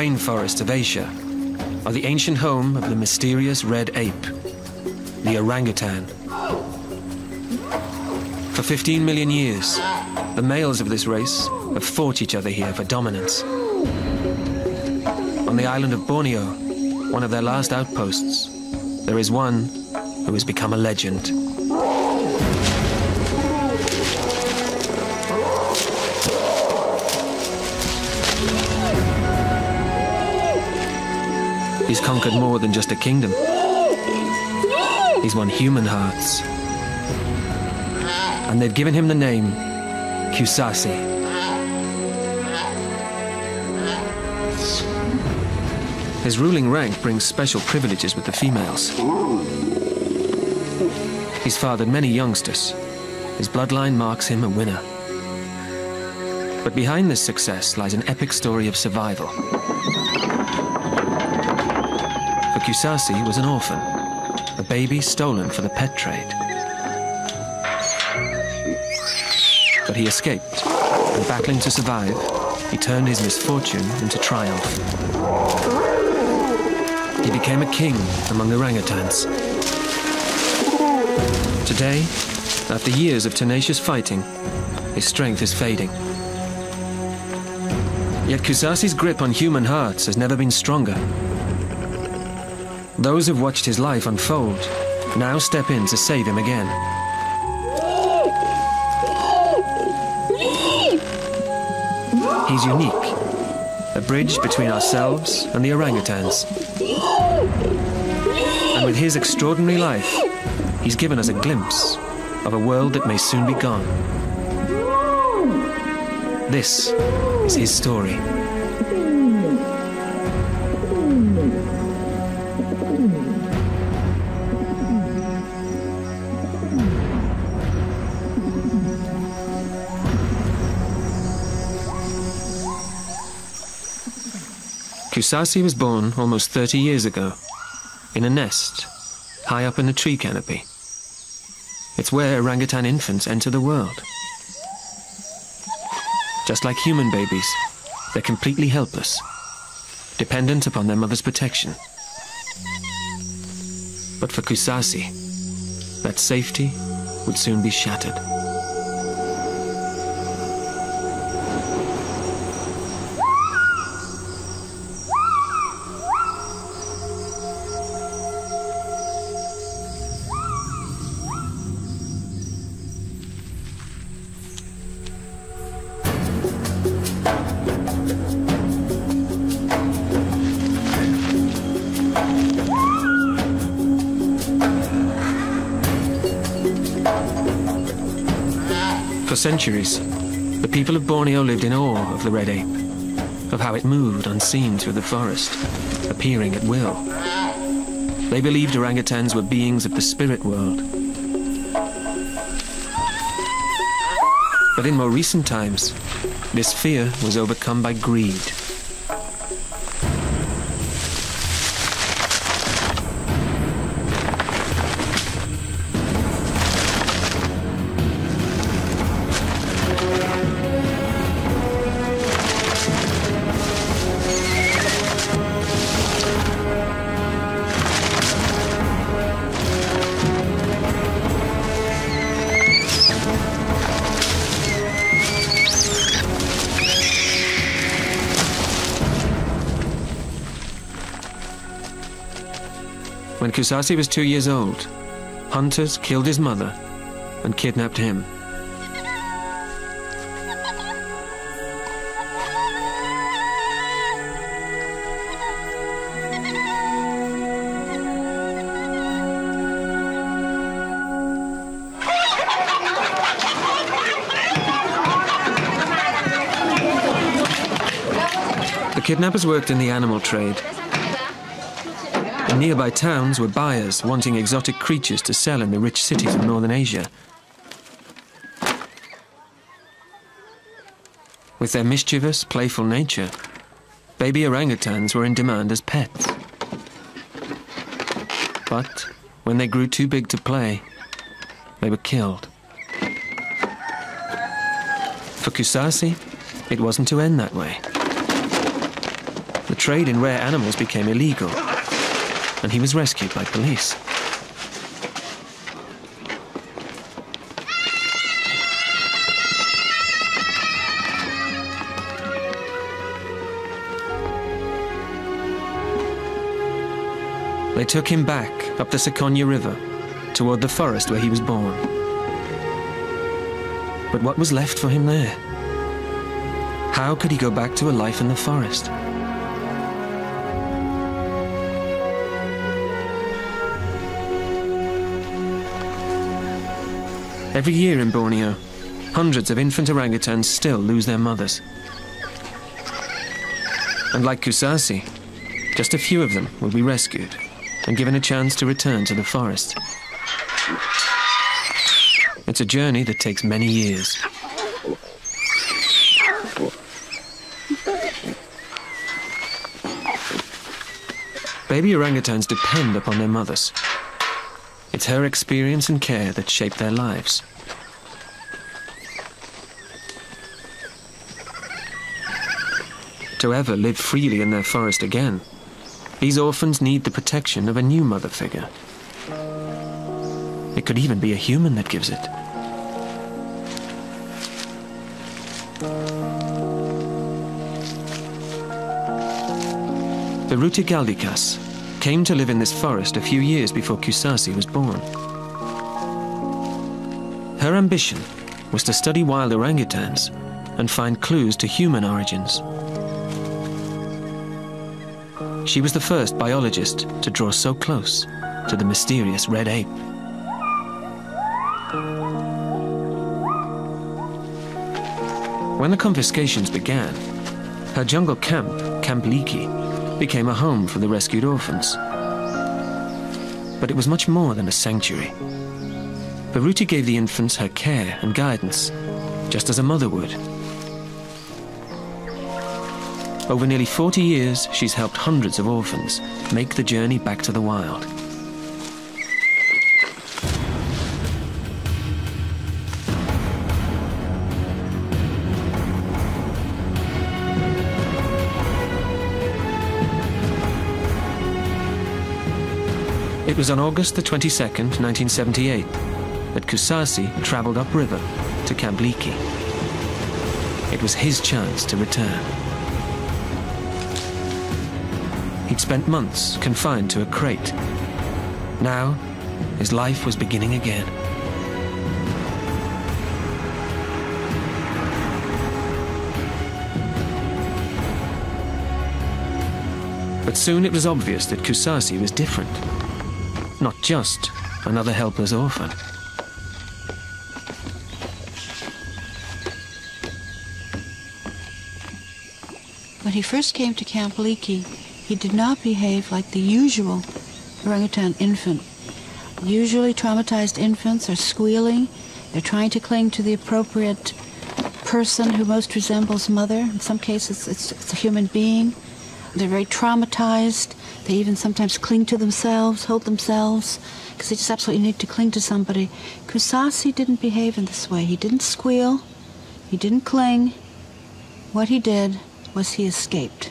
rainforests of Asia are the ancient home of the mysterious red ape, the orangutan. For 15 million years, the males of this race have fought each other here for dominance. On the island of Borneo, one of their last outposts, there is one who has become a legend. He's conquered more than just a kingdom. He's won human hearts. And they've given him the name Kusasi. His ruling rank brings special privileges with the females. He's fathered many youngsters. His bloodline marks him a winner. But behind this success lies an epic story of survival. For Kusasi was an orphan, a baby stolen for the pet trade. But he escaped, and battling to survive, he turned his misfortune into triumph. He became a king among orangutans. Today, after years of tenacious fighting, his strength is fading. Yet Kusasi's grip on human hearts has never been stronger. Those who've watched his life unfold now step in to save him again. He's unique, a bridge between ourselves and the orangutans. And with his extraordinary life, he's given us a glimpse of a world that may soon be gone. This is his story. Kusasi was born almost 30 years ago, in a nest, high up in a tree canopy. It's where orangutan infants enter the world. Just like human babies, they're completely helpless, dependent upon their mother's protection. But for Kusasi, that safety would soon be shattered. Centuries, the people of Borneo lived in awe of the red ape, of how it moved unseen through the forest, appearing at will. They believed orangutans were beings of the spirit world. But in more recent times, this fear was overcome by greed. When Kusasi was two years old, hunters killed his mother and kidnapped him. The kidnappers worked in the animal trade. Nearby towns were buyers wanting exotic creatures to sell in the rich cities of northern Asia. With their mischievous, playful nature, baby orangutans were in demand as pets. But when they grew too big to play, they were killed. For Kusasi, it wasn't to end that way. The trade in rare animals became illegal, and he was rescued by police. They took him back up the Sekonyer River toward the forest where he was born. But what was left for him there? How could he go back to a life in the forest? Every year in Borneo, hundreds of infant orangutans still lose their mothers. And like Kusasi, just a few of them will be rescued and given a chance to return to the forest. It's a journey that takes many years. Baby orangutans depend upon their mothers. It's her experience and care that shape their lives. To ever live freely in their forest again, these orphans need the protection of a new mother figure. It could even be a human that gives it. Biruté Galdikas came to live in this forest a few years before Kusasi was born. Her ambition was to study wild orangutans and find clues to human origins. She was the first biologist to draw so close to the mysterious red ape. When the confiscations began, her jungle camp, Camp Leakey, became a home for the rescued orphans. But it was much more than a sanctuary. Biruté gave the infants her care and guidance, just as a mother would. Over nearly 40 years, she's helped hundreds of orphans make the journey back to the wild. Was on August the 22nd, 1978, that Kusasi traveled upriver to Camp Leakey. It was his chance to return. He'd spent months confined to a crate. Now, his life was beginning again. But soon it was obvious that Kusasi was different. Not just another helpless orphan. When he first came to Camp Leakey, he did not behave like the usual orangutan infant. Usually traumatized infants are squealing. They're trying to cling to the appropriate person who most resembles mother. In some cases, it's, it's a human being. They're very traumatized. They even sometimes cling to themselves, hold themselves, because they just absolutely need to cling to somebody. Kusasi didn't behave in this way. He didn't squeal. He didn't cling. What he did was he escaped.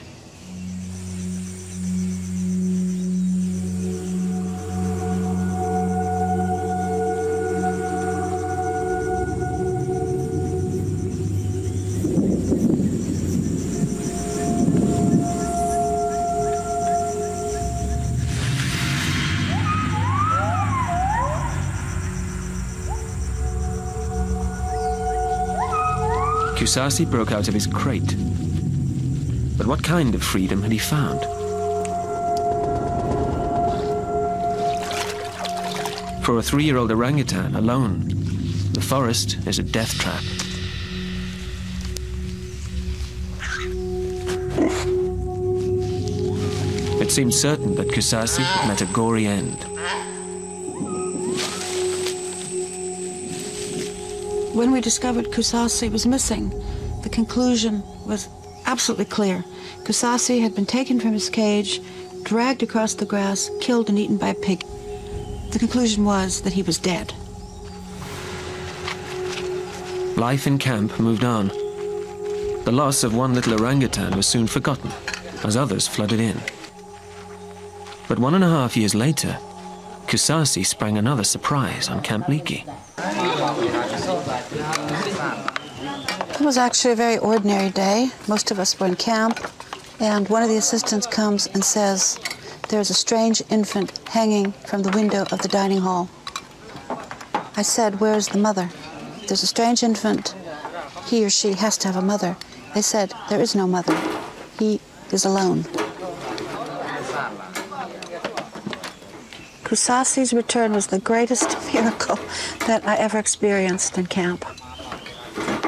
Kusasi broke out of his crate. But what kind of freedom had he found? For a three-year-old orangutan alone, the forest is a death trap. It seemed certain that Kusasi met a gory end. When we discovered Kusasi was missing, the conclusion was absolutely clear. Kusasi had been taken from his cage, dragged across the grass, killed and eaten by a pig. The conclusion was that he was dead. Life in camp moved on. The loss of one little orangutan was soon forgotten. as others flooded in. But one and a half years later, Kusasi sprang another surprise on Camp Leakey. It was actually a very ordinary day. Most of us were in camp, and one of the assistants comes and says, There's a strange infant hanging from the window of the dining hall. I said, Where's the mother? There's a strange infant. He or she has to have a mother. They said, There is no mother. He is alone. Kusasi's return was the greatest miracle that I ever experienced in camp.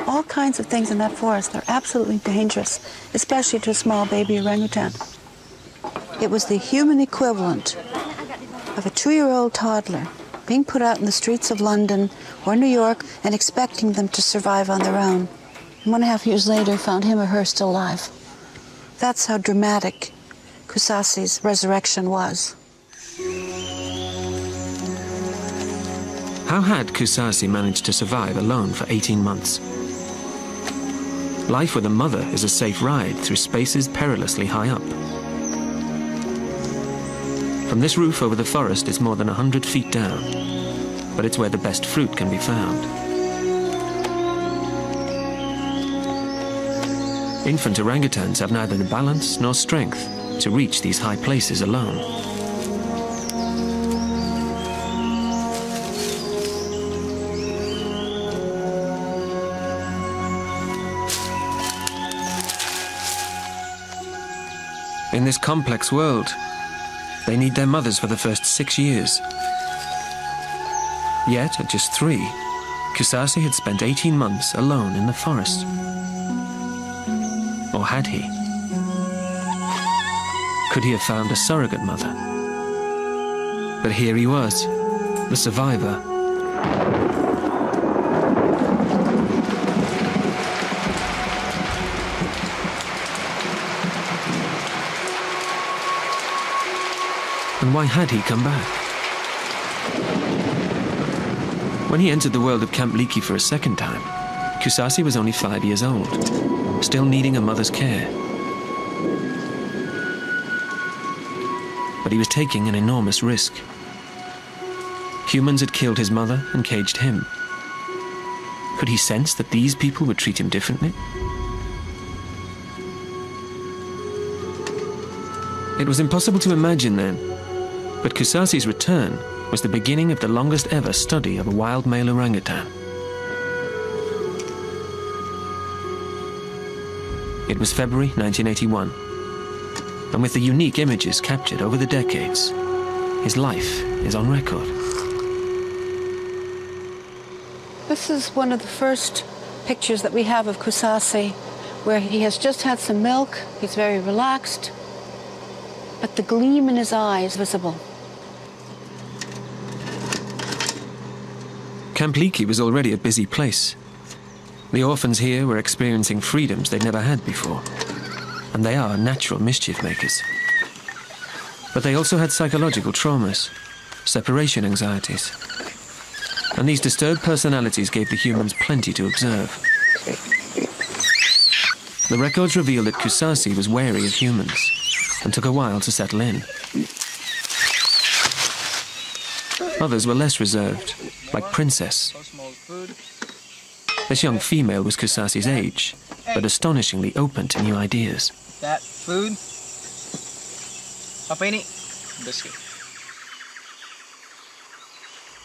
All kinds of things in that forest are absolutely dangerous, especially to a small baby orangutan. It was the human equivalent of a two-year-old toddler being put out in the streets of London or New York and expecting them to survive on their own. One and a half years later, found him or her still alive. That's how dramatic Kusasi's resurrection was. How had Kusasi managed to survive alone for 18 months? Life with a mother is a safe ride through spaces perilously high up. From this roof over the forest is more than 100 feet down, but it's where the best fruit can be found. Infant orangutans have neither the balance nor strength to reach these high places alone. In this complex world, they need their mothers for the first six years. Yet, at just three, Kusasi had spent 18 months alone in the forest. Or had he? Could he have found a surrogate mother? But here he was, the survivor, why had he come back? When he entered the world of Camp Leakey for a second time, Kusasi was only five years old, still needing a mother's care. But he was taking an enormous risk. Humans had killed his mother and caged him. Could he sense that these people would treat him differently? It was impossible to imagine then but Kusasi's return was the beginning of the longest ever study of a wild male orangutan. It was February 1981, and with the unique images captured over the decades, his life is on record. This is one of the first pictures that we have of Kusasi, where he has just had some milk, he's very relaxed, but the gleam in his eye is visible. Camp Leakey was already a busy place. The orphans here were experiencing freedoms they'd never had before, and they are natural mischief makers. But they also had psychological traumas, separation anxieties, and these disturbed personalities gave the humans plenty to observe. The records reveal that Kusasi was wary of humans and took a while to settle in. Others were less reserved, like Princess. This young female was Kusasi's age, but astonishingly open to new ideas. That food? Apa ini? Biscuit.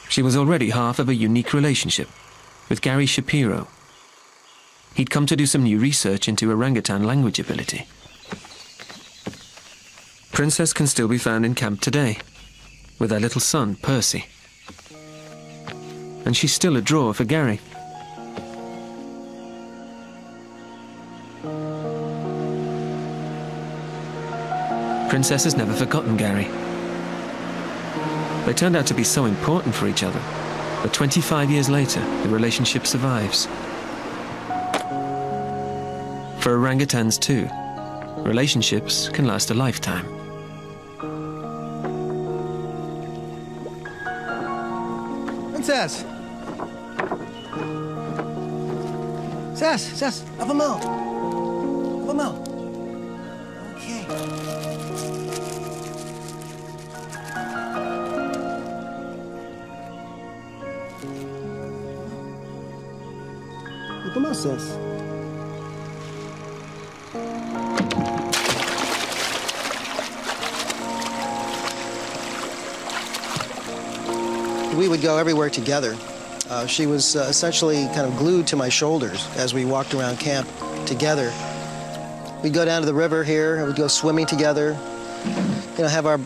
She was already half of a unique relationship with Gary Shapiro. He'd come to do some new research into orangutan language ability. Princess can still be found in camp today, with their little son, Percy and she's still a draw for Gary. Princess has never forgotten Gary. They turned out to be so important for each other that 25 years later, the relationship survives. For orangutans, too, relationships can last a lifetime. Princess! Zes, Zes, even mal. Even mal. Okay. Ito masas. We would go everywhere together. Uh, she was uh, essentially kind of glued to my shoulders as we walked around camp together. We'd go down to the river here, and we'd go swimming together, you know, have our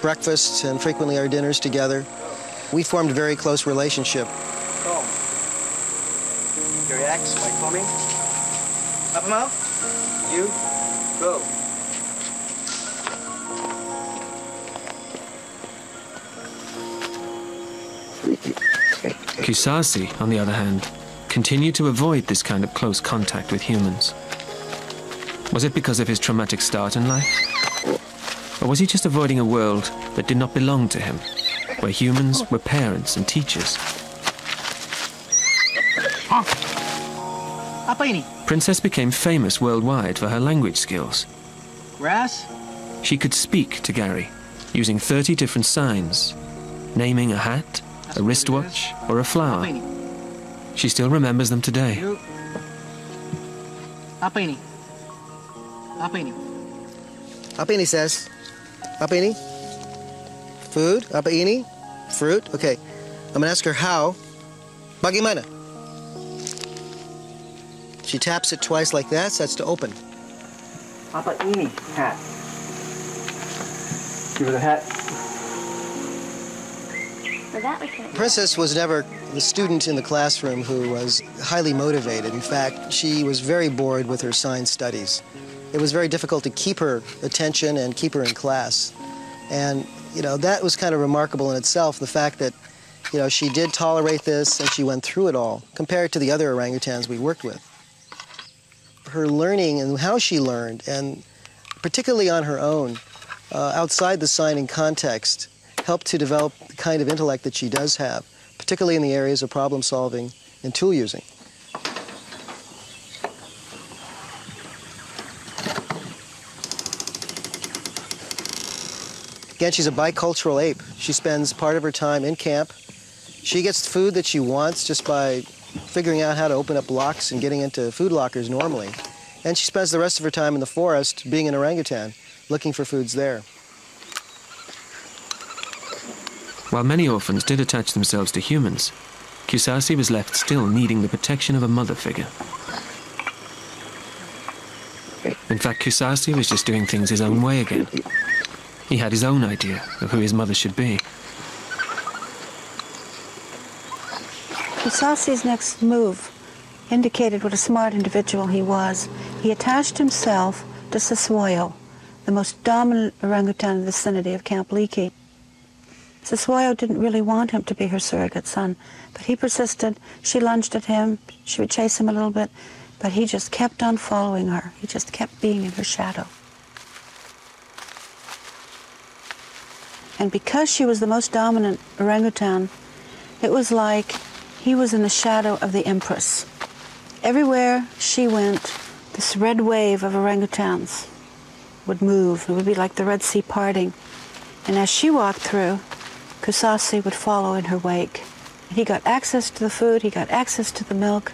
breakfasts and frequently our dinners together. We formed a very close relationship. Comb. Your ex by combing. Up mouth. You go. Kusasi, on the other hand, continued to avoid this kind of close contact with humans. Was it because of his traumatic start in life? Or was he just avoiding a world that did not belong to him, where humans were parents and teachers? Princess became famous worldwide for her language skills. Grass? She could speak to Gary, using 30 different signs, naming a hat, a wristwatch, or a flower. She still remembers them today. You. Apa ini? Apa ini? Apa ini says? Apa ini? Food? Apa ini? Fruit? Okay. I'm gonna ask her how. Bagaimana? She taps it twice like that, so that's to open. Apa ini? Hat. Give her the hat. For that. Princess was never the student in the classroom who was highly motivated. In fact, she was very bored with her science studies. It was very difficult to keep her attention and keep her in class. And, you know, that was kind of remarkable in itself, the fact that, you know, she did tolerate this and she went through it all compared to the other orangutans we worked with. Her learning and how she learned, and particularly on her own, uh, outside the signing context, helped to develop the kind of intellect that she does have, particularly in the areas of problem solving and tool using. Again, she's a bicultural ape. She spends part of her time in camp. She gets food that she wants just by figuring out how to open up locks and getting into food lockers normally. And she spends the rest of her time in the forest being an orangutan, looking for foods there. While many orphans did attach themselves to humans, Kusasi was left still needing the protection of a mother figure. In fact, Kusasi was just doing things his own way again. He had his own idea of who his mother should be. Kusasi's next move indicated what a smart individual he was. He attached himself to Siswoyo, the most dominant orangutan in the vicinity of Camp Leakey. Siswoyo didn't really want him to be her surrogate son, but he persisted. She lunged at him. She would chase him a little bit, but he just kept on following her. He just kept being in her shadow. And because she was the most dominant orangutan, it was like he was in the shadow of the Empress. Everywhere she went, this red wave of orangutans would move. It would be like the Red Sea parting. And as she walked through, Kusasi would follow in her wake. He got access to the food, he got access to the milk,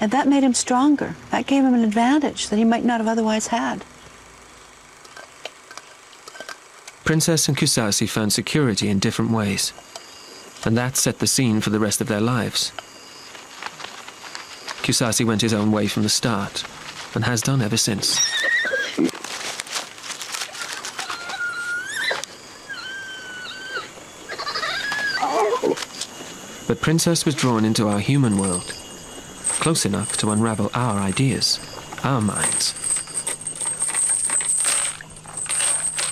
and that made him stronger. That gave him an advantage that he might not have otherwise had. Princess and Kusasi found security in different ways, and that set the scene for the rest of their lives. Kusasi went his own way from the start, and has done ever since. But Princess was drawn into our human world, close enough to unravel our ideas, our minds.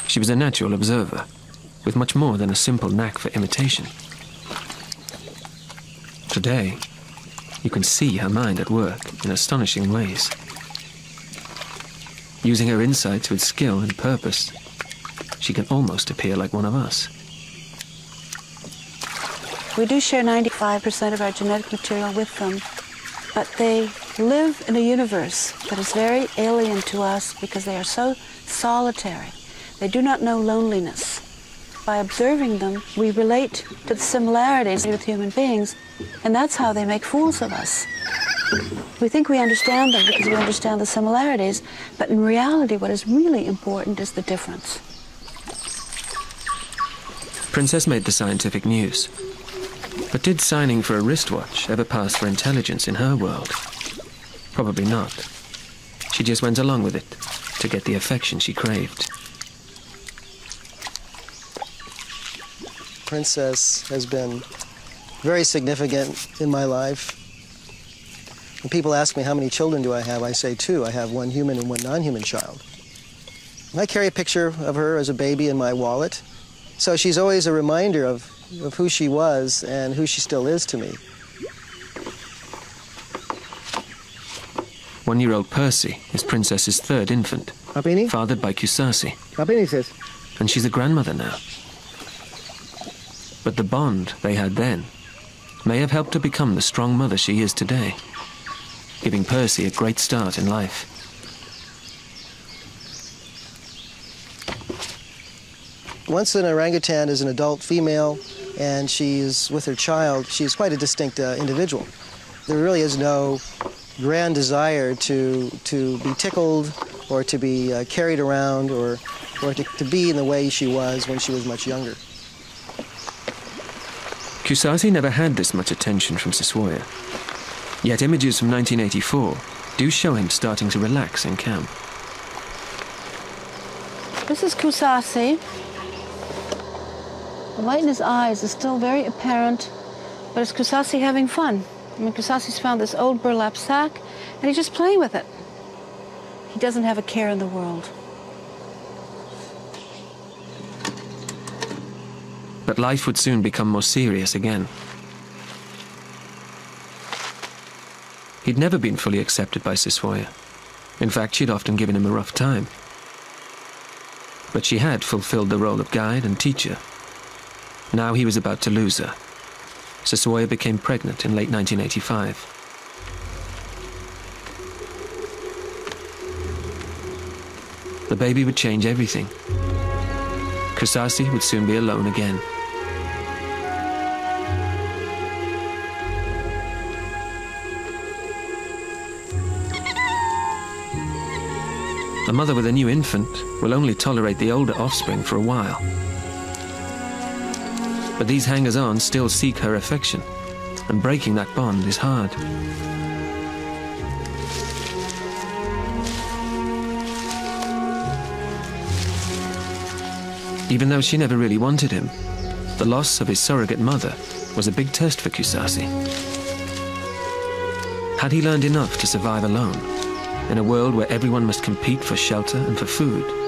She was a natural observer, with much more than a simple knack for imitation. Today, you can see her mind at work in astonishing ways. Using her insights with skill and purpose, she can almost appear like one of us. We do share 95% of our genetic material with them. but they live in a universe that is very alien to us because they are so solitary. They do not know loneliness. By observing them, we relate to the similarities with human beings, and that's how they make fools of us. We think we understand them because we understand the similarities, but in reality, what is really important is the difference. Princess made the scientific news. But did signing for a wristwatch ever pass for intelligence in her world? Probably not. She just went along with it to get the affection she craved. Princess has been very significant in my life. When people ask me how many children do I have, I say two. I have one human and one non-human child. And I carry a picture of her as a baby in my wallet. So she's always a reminder of, of who she was and who she still is to me. One-year-old Percy is Princess's third infant, Papini? fathered by Kusasi, Papini says. and she's a grandmother now. But the bond they had then may have helped her become the strong mother she is today, giving Percy a great start in life. Once an orangutan is an adult female and she's with her child, she's quite a distinct uh, individual. There really is no grand desire to, to be tickled or to be uh, carried around or, or to, to be in the way she was when she was much younger. Kusasi never had this much attention from Siswoyo. Yet images from 1984 do show him starting to relax in camp. This is Kusasi. The light in his eyes is still very apparent, but it's Kusasi having fun. I mean, Kusasi's found this old burlap sack, and he's just playing with it. He doesn't have a care in the world. But life would soon become more serious again. He'd never been fully accepted by Siswoyo. In fact, she'd often given him a rough time. But she had fulfilled the role of guide and teacher. Now he was about to lose her. Siswoyo became pregnant in late 1985. The baby would change everything. Kusasi would soon be alone again. A mother with a new infant will only tolerate the older offspring for a while. But these hangers on still seek her affection, and breaking that bond is hard. Even though she never really wanted him, the loss of his surrogate mother was a big test for Kusasi. Had he learned enough to survive alone, in a world where everyone must compete for shelter and for food?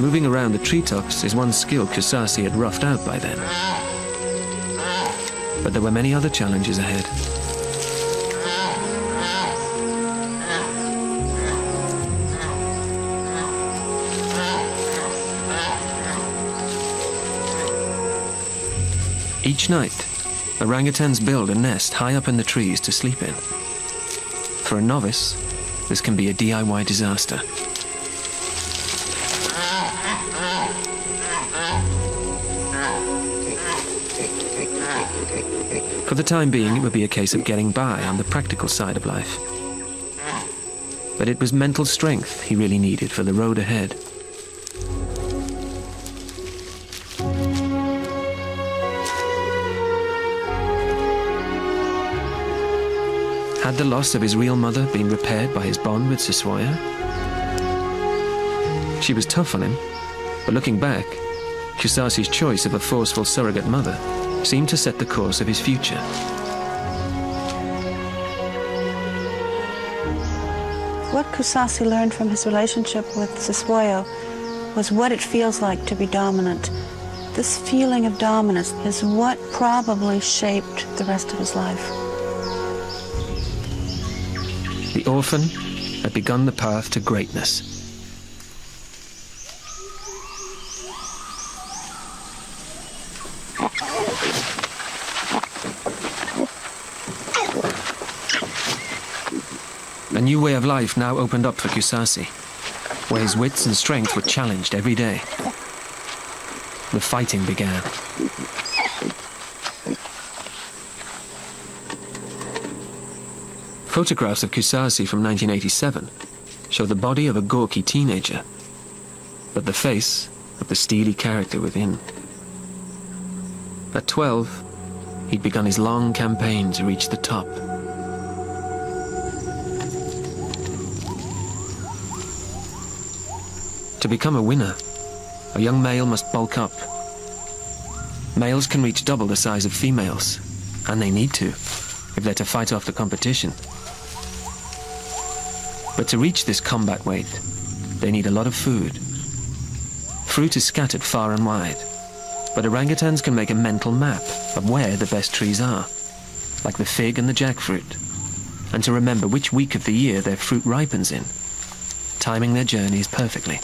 Moving around the treetops is one skill Kusasi had roughed out by then. But there were many other challenges ahead. Each night, orangutans build a nest high up in the trees to sleep in. For a novice, this can be a DIY disaster. For the time being, it would be a case of getting by on the practical side of life. But it was mental strength he really needed for the road ahead. Had the loss of his real mother been repaired by his bond with Siswoyo? She was tough on him, but looking back, Kusasi's choice of a forceful surrogate mother seemed to set the course of his future. What Kusasi learned from his relationship with Siswoyo was what it feels like to be dominant. This feeling of dominance is what probably shaped the rest of his life. The orphan had begun the path to greatness. Way of life now opened up for Kusasi, where his wits and strength were challenged every day. The fighting began. Photographs of Kusasi from 1987 show the body of a gawky teenager, but the face of the steely character within. At 12, he'd begun his long campaign to reach the top. To become a winner, a young male must bulk up. Males can reach double the size of females, and they need to, if they're to fight off the competition. But to reach this combat weight, they need a lot of food. Fruit is scattered far and wide, but orangutans can make a mental map of where the best trees are, like the fig and the jackfruit, and to remember which week of the year their fruit ripens in, timing their journeys perfectly.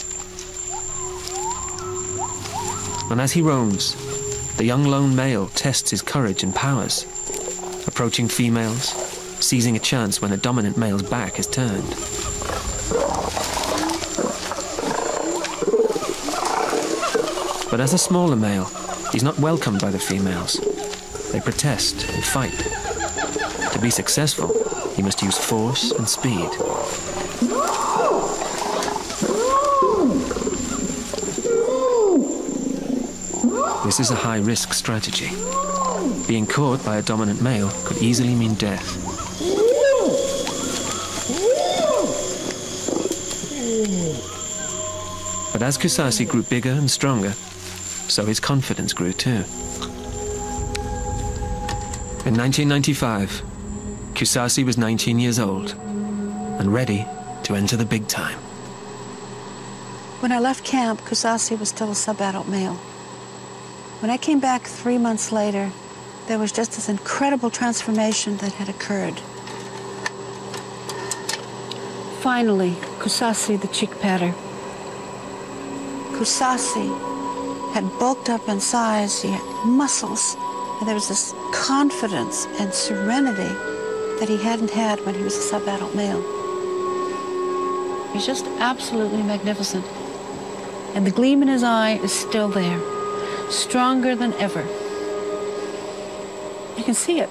And as he roams, the young lone male tests his courage and powers, approaching females, seizing a chance when the dominant male's back is turned. But as a smaller male, he's not welcomed by the females. They protest and fight. To be successful, he must use force and speed. This is a high-risk strategy. Being caught by a dominant male could easily mean death. But as Kusasi grew bigger and stronger, so his confidence grew too. In 1995, Kusasi was 19 years old and ready to enter the big time. When I left camp, Kusasi was still a sub-adult male. When I came back three months later, there was just this incredible transformation that had occurred. Finally, Kusasi the chick padder. Kusasi had bulked up in size, he had muscles, and there was this confidence and serenity that he hadn't had when he was a sub-adult male. He's just absolutely magnificent. And the gleam in his eye is still there, stronger than ever. You can see it.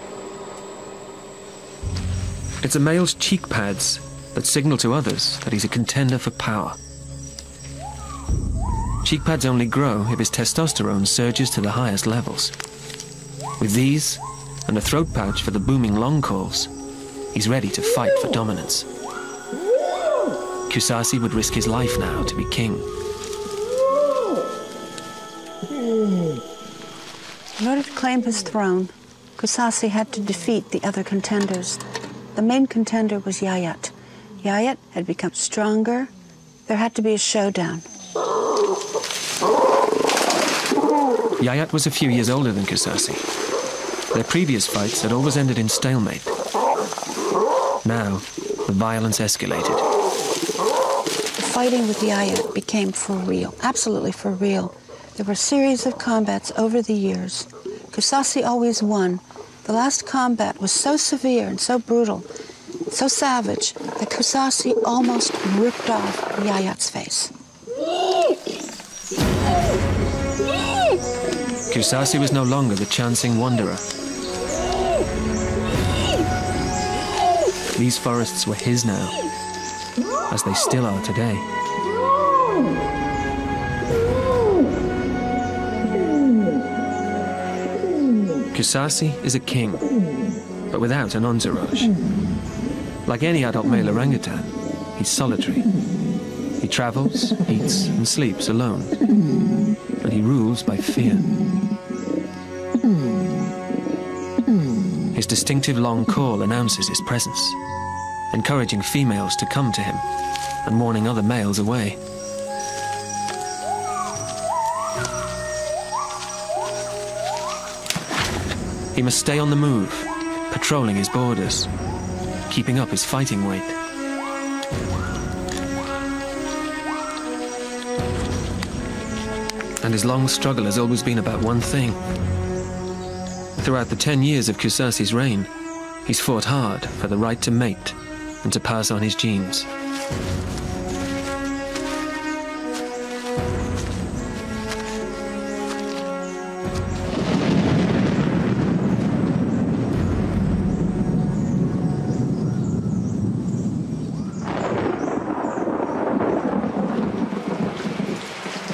It's a male's cheek pads that signal to others that he's a contender for power. Cheek pads only grow if his testosterone surges to the highest levels. With these, and a throat pouch for the booming long calls, he's ready to fight for dominance. Kusasi would risk his life now to be king. Order to claim his throne, Kusasi had to defeat the other contenders. The main contender was Yayat. Yayat had become stronger. There had to be a showdown. Yayat was a few years older than Kusasi. Their previous fights had always ended in stalemate. Now, the violence escalated. The fighting with Yayat became for real, absolutely for real. There were a series of combats over the years. Kusasi always won. The last combat was so severe and so brutal, so savage, that Kusasi almost ripped off Yayat's face. Kusasi was no longer the chancing wanderer. These forests were his now, as they still are today. Kusasi is a king, but without an entourage. Like any adult male orangutan, he's solitary. He travels, eats, and sleeps alone, and he rules by fear. His distinctive long call announces his presence, encouraging females to come to him and warning other males away. He must stay on the move, patrolling his borders, keeping up his fighting weight. And his long struggle has always been about one thing. Throughout the ten years of Kusasi's reign, he's fought hard for the right to mate and to pass on his genes.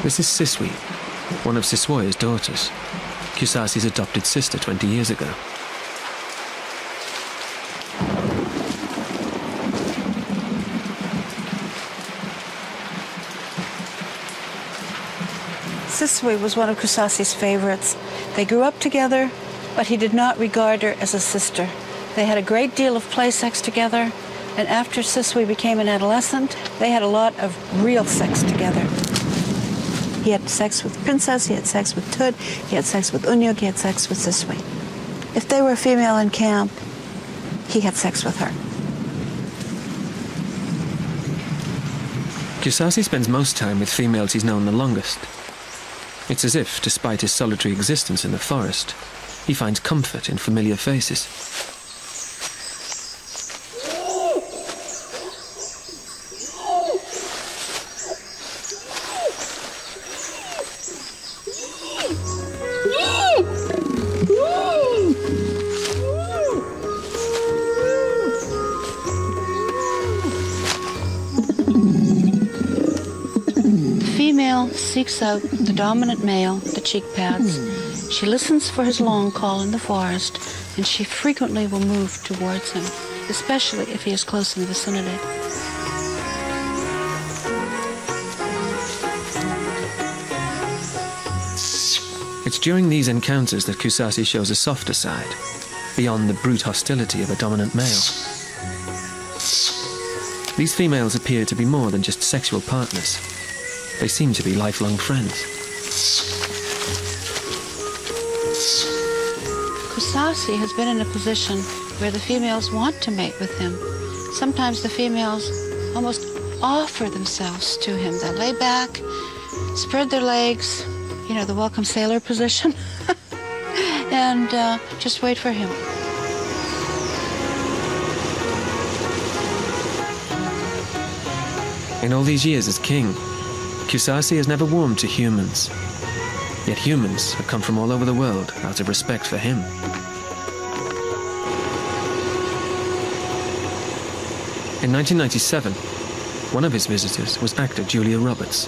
This is Siswi, one of Siswoyo's daughters, Kusasi's adopted sister 20 years ago. Siswi was one of Kusasi's favorites. They grew up together, but he did not regard her as a sister. They had a great deal of play sex together, and after Siswi became an adolescent, they had a lot of real sex together. He had sex with Princess, he had sex with Tut, he had sex with Unyuk, he had sex with Siswi. If they were a female in camp, he had sex with her. Kusasi spends most time with females he's known the longest. It's as if, despite his solitary existence in the forest, he finds comfort in familiar faces. Female seeks out the dominant male, the cheek pads. Hmm. She listens for his long call in the forest, and she frequently will move towards him, especially if he is close in the vicinity. It's during these encounters that Kusasi shows a softer side, beyond the brute hostility of a dominant male. These females appear to be more than just sexual partners. They seem to be lifelong friends. Kusasi has been in a position where the females want to mate with him. Sometimes the females almost offer themselves to him. They lay back, spread their legs, you know, the welcome sailor position, and uh, just wait for him. In all these years as king, Kusasi has never warmed to humans. Yet humans have come from all over the world out of respect for him. In 1997, one of his visitors was actor Julia Roberts.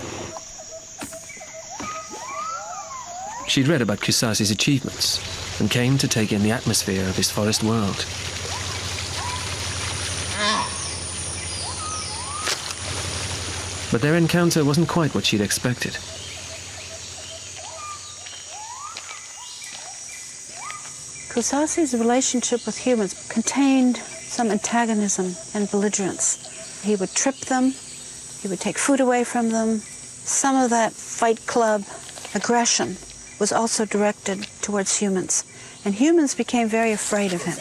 She'd read about Kusasi's achievements and came to take in the atmosphere of his forest world. But their encounter wasn't quite what she'd expected. Kusasi's relationship with humans contained some antagonism and belligerence. He would trip them, he would take food away from them. Some of that fight club aggression was also directed towards humans, and humans became very afraid of him.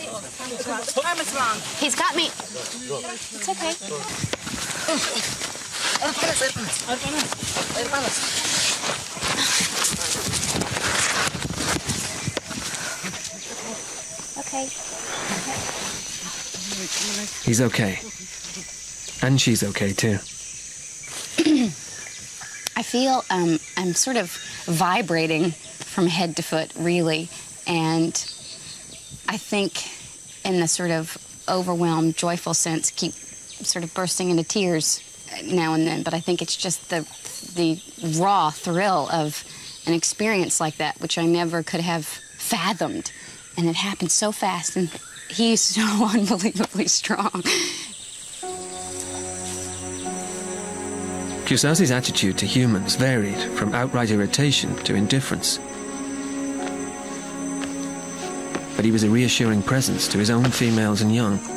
He's got me. It's okay. Okay. He's okay. And she's okay too. I feel um, I'm sort of vibrating from head to foot, really. And I think, in the sort of overwhelmed, joyful sense, keep sort of bursting into tears now and then. But I think it's just the the raw thrill of an experience like that, which I never could have fathomed. And it happened so fast, and he's so unbelievably strong. Kusasi's attitude to humans varied from outright irritation to indifference. But he was a reassuring presence to his own females and young.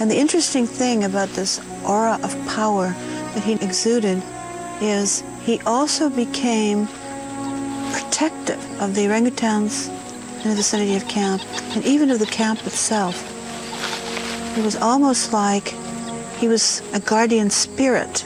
And the interesting thing about this aura of power that he exuded is he also became protective of the orangutans in the vicinity of camp and even of the camp itself. It was almost like he was a guardian spirit.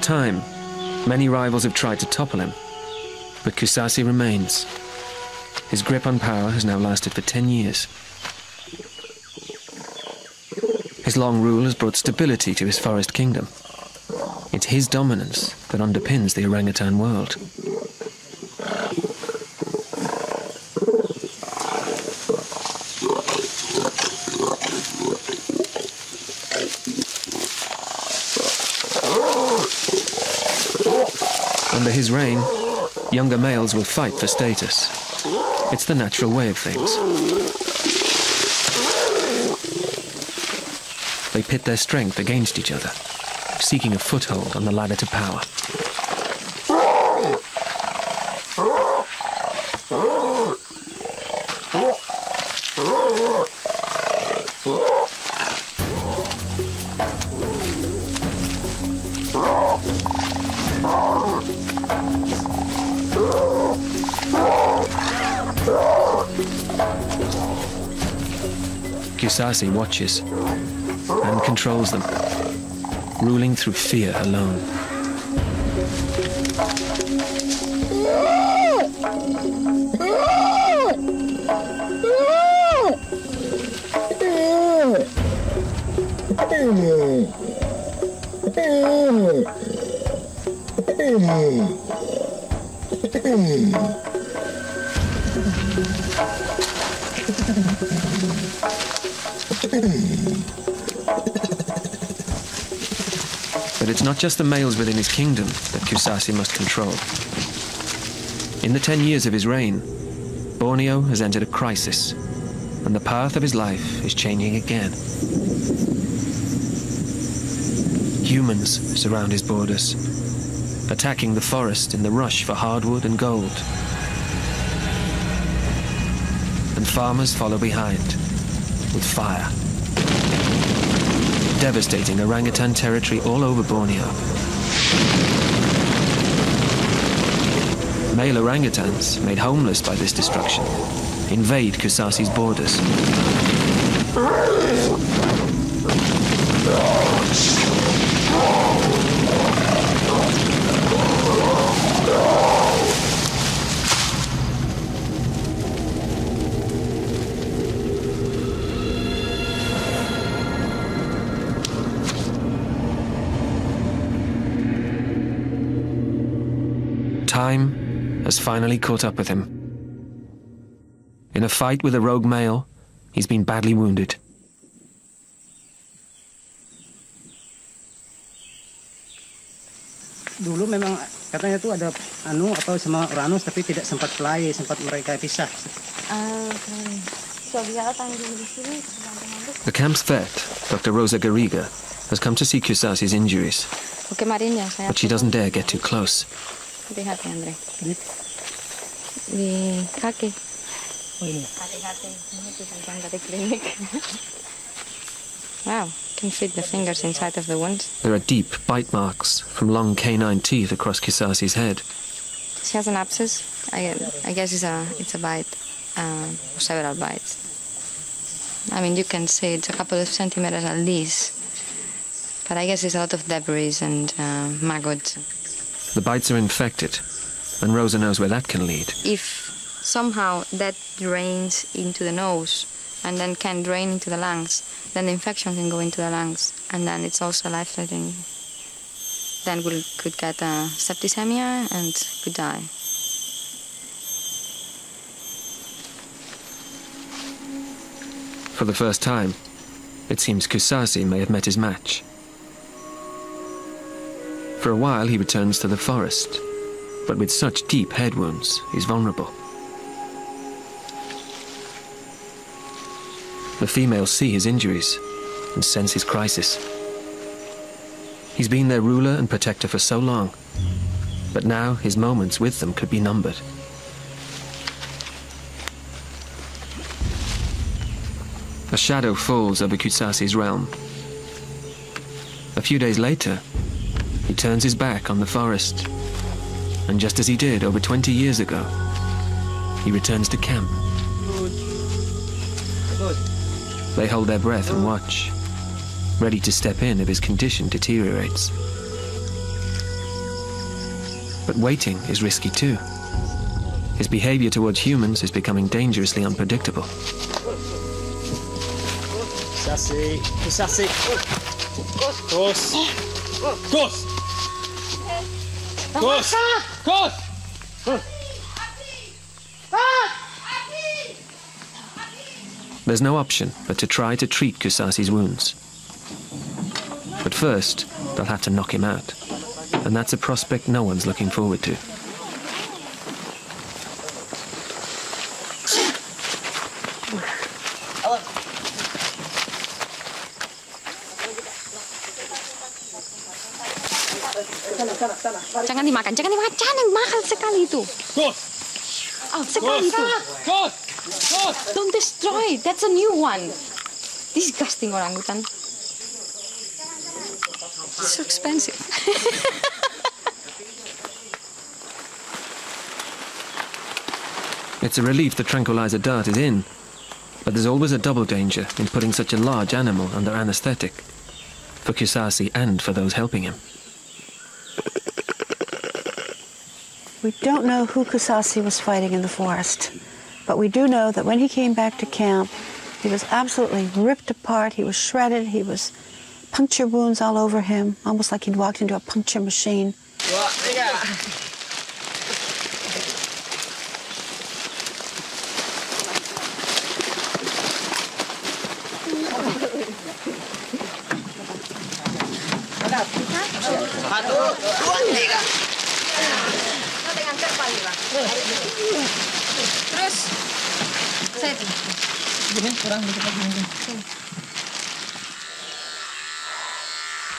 Time, many rivals have tried to topple him, but Kusasi remains. His grip on power has now lasted for 10 years. His long rule has brought stability to his forest kingdom. It's his dominance that underpins the orangutan world. Under his reign, younger males will fight for status. It's the natural way of things. They pit their strength against each other, seeking a foothold on the ladder to power. Kusasi watches and controls them, ruling through fear alone. not just the males within his kingdom that Kusasi must control. In the ten years of his reign, Borneo has entered a crisis, and the path of his life is changing again. Humans surround his borders, attacking the forest in the rush for hardwood and gold. And farmers follow behind with fire devastating orangutan territory all over Borneo. Male orangutans, made homeless by this destruction, invade Kusasi's borders. Time has finally caught up with him. In a fight with a rogue male, he's been badly wounded. Dulu memang katanya tuh ada anu atau sama Uranus tapi tidak sempat fly, sempat mereka pisah. Ah, okay. So había tanggung di sini sedang mengambil. The camp's vet, Dr. Rosa Garriga, has come to see Kusasi's injuries, Oke, Marin ya, saya. but she doesn't dare get too close. Hati-hati, Andre. Ini Di kaki. oh ini. Hati-hati, ini kita dari klinik. wow, can fit the fingers inside of the wound. There are deep bite marks from long canine teeth across Kusasi's head. She has an abscess. I, I guess it's a it's a bite, uh, several bites. I mean, you can see it's a couple of centimeters at least. But I guess it's a lot of debris and uh, maggots. The bites are infected, and Rosa knows where that can lead. If somehow that drains into the nose and then can drain into the lungs, then the infection can go into the lungs, and then it's also life-threatening. Then we could get uh, septicemia and could die. For the first time, it seems Kusasi may have met his match. For a while, he returns to the forest, but with such deep head wounds, he's vulnerable. The females see his injuries and sense his crisis. He's been their ruler and protector for so long, but now his moments with them could be numbered. A shadow falls over Kusasi's realm. A few days later, he turns his back on the forest. And just as he did over 20 years ago, he returns to camp. They hold their breath and watch, ready to step in if his condition deteriorates. But waiting is risky too. His behavior towards humans is becoming dangerously unpredictable. Kusasi, kusasi. Kus. Kus. Kus. Kus. There's no option but to try to treat Kusasi's wounds. But first, they'll have to knock him out. And that's a prospect no one's looking forward to. Sekali itu. Kus. Kus. Don't destroy. it. That's a new one. Disgusting orangutan. So expensive. It's a relief the tranquilizer dart is in, but there's always a double danger in putting such a large animal under anesthetic, for Kusasi and for those helping him. We don't know who Kusasi was fighting in the forest, but we do know that when he came back to camp, he was absolutely ripped apart. He was shredded. He was puncture wounds all over him, almost like he'd walked into a puncture machine.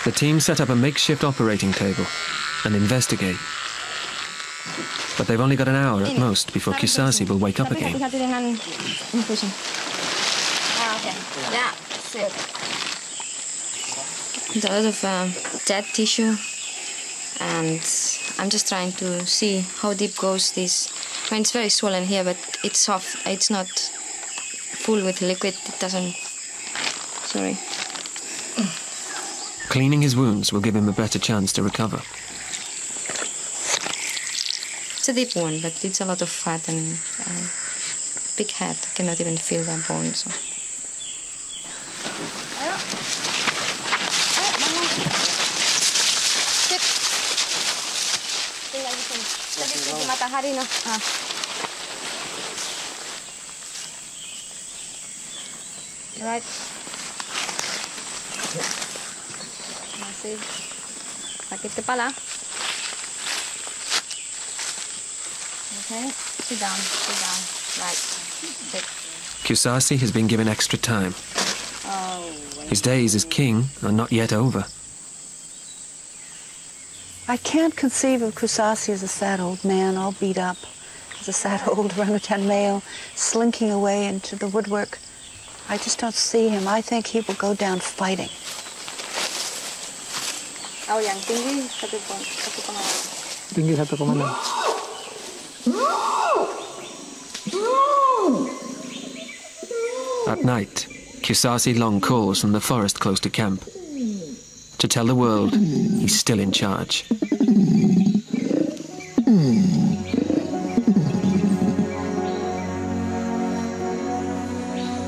The team set up a makeshift operating table and investigate. But they've only got an hour at most before Kusasi will wake up again. Hati-hati dengan infusion. Ah, okay. Yeah, sit. There's a lot of um, dead tissue, and I'm just trying to see how deep goes this. I mean, it's very swollen here, but it's soft. It's not full with liquid. It doesn't. Sorry. Cleaning his wounds will give him a better chance to recover. It's a deep one, but it's a lot of fat and uh, big head. I cannot even feel the bones. matahari, no? Ah. Right. Masih sakit kepala. Okay, sit down, sit down. Right, sit. Kusasi has been given extra time. His days as king are not yet over. I can't conceive of Kusasi as a sad old man, all beat up, as a sad old orangutan male, slinking away into the woodwork. I just don't see him. I think he will go down fighting. Oh, yang tinggi satu pon, satu koma. Tinggi 1,6. At night, Kusasi long calls from the forest close to camp to tell the world he's still in charge.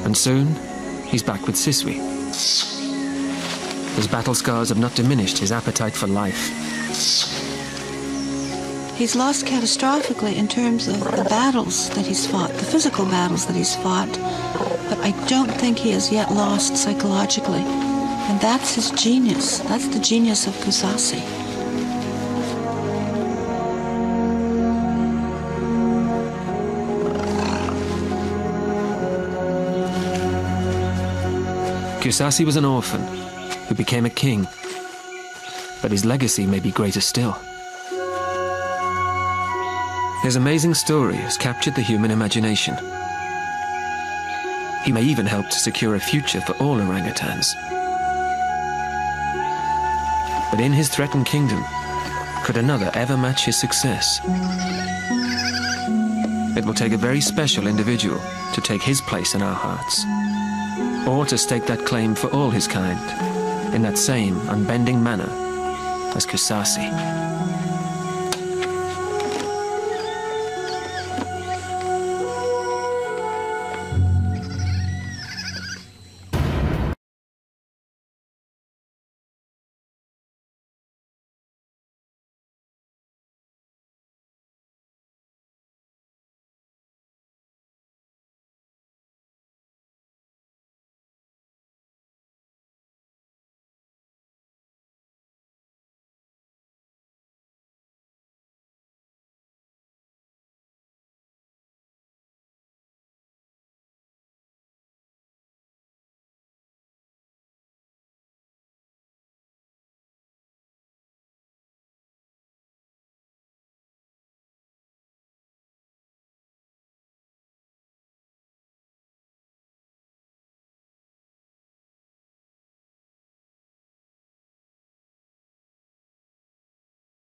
And soon, he's back with Siswi. His battle scars have not diminished his appetite for life. He's lost catastrophically in terms of the battles that he's fought, the physical battles that he's fought, but I don't think he has yet lost psychologically. And that's his genius. That's the genius of Kusasi. Kusasi was an orphan who became a king, but his legacy may be greater still. His amazing story has captured the human imagination. He may even help to secure a future for all orangutans. But in his threatened kingdom, could another ever match his success? It will take a very special individual to take his place in our hearts, or to stake that claim for all his kind in that same unbending manner as Kusasi.